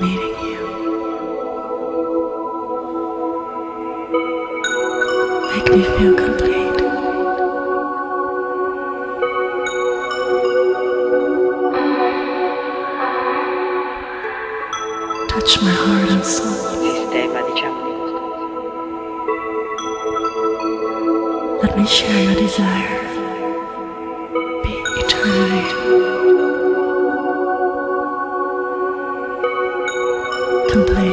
meeting you. Me feel complete. Touch my heart and soul. Let me share your desire. Complete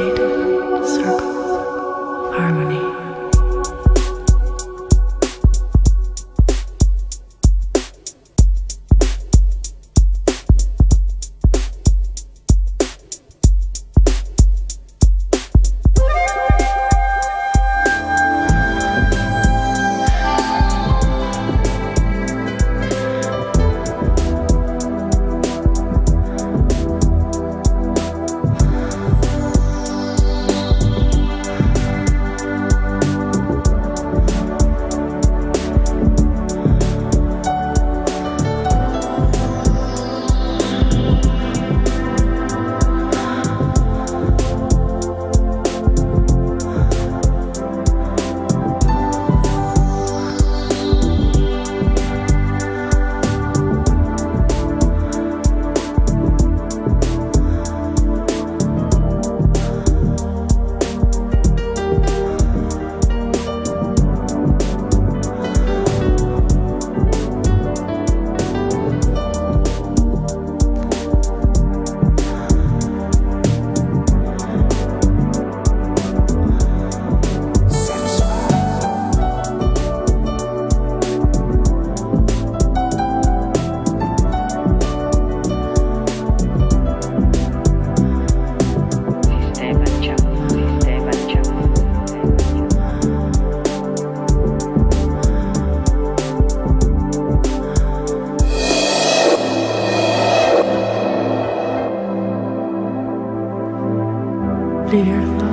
dear